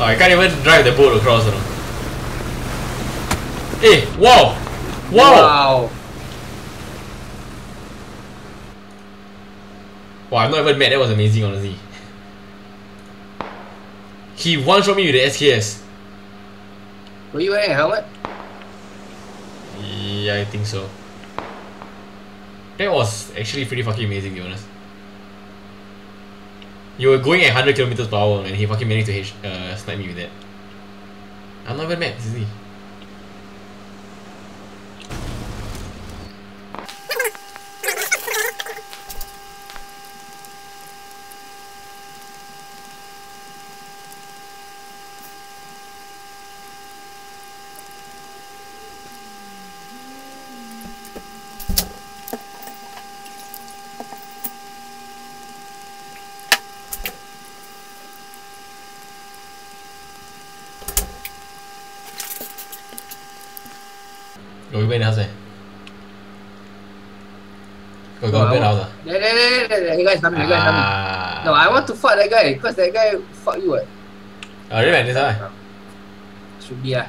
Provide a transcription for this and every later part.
Oh, I can't even drive the boat across, you know. Hey, wow! Wow! Wow. Wow, I'm not even mad. That was amazing, honestly. He one shot me with the SKS. Were you wearing a helmet? Yeah, I think so. That was actually pretty fucking amazing, to be honest. You were going at 100 kilometers per hour and he fucking managed to uh, snipe me with that. I'm not even mad. House eh? Got, got people in the house ah? There, there, there, there. That guy's coming, that guy's coming. Ah. No, I want to fuck that guy because that guy fuck you what? Oh, really man, this one? Should be ah.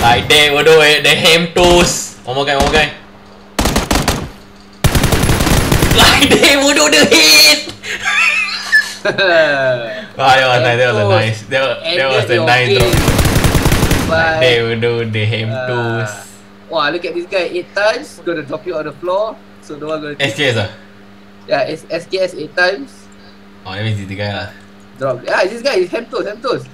Like that, bodoh eh, the ham toast. One more guy, one more guy. Like that, bodoh, the head. Ah, that was nice, that was a nice, that was, that was a nice drop. Bye. that, bodoh, the ham Ah. toast. Wow, look at this guy eight times, gonna drop you on the floor. So no one gonna SKS ah? Yeah, it's SKS eight times. Oh, that means it's the guy lah. Drop. Yeah, this guy is ham toast, ham toast.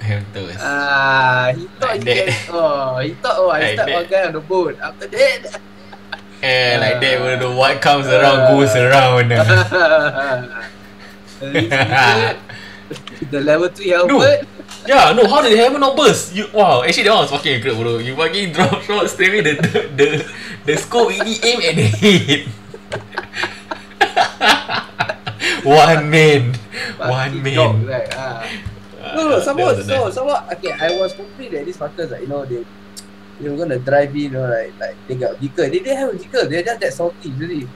Ham toast. Ah, he thought Like he can. Oh, he thought oh, I Like start one guy on the boat. After that, Eh, like that, bodoh, what comes around goes around. the level three helmet. Yeah, no, how did the helmet not burst? You wow, actually that one was fucking great, bro. You fucking drop shot straight away the the the, the scope really aim at the head. one man, one dog, man. Right, ah. Ah, No, no, a so, nice- somehow, okay, I was hoping that these fuckers, like, you know, they, they were gonna drive in, you know, like, like they got vehicle. They didn't have a vehicle. They're just that salty, really.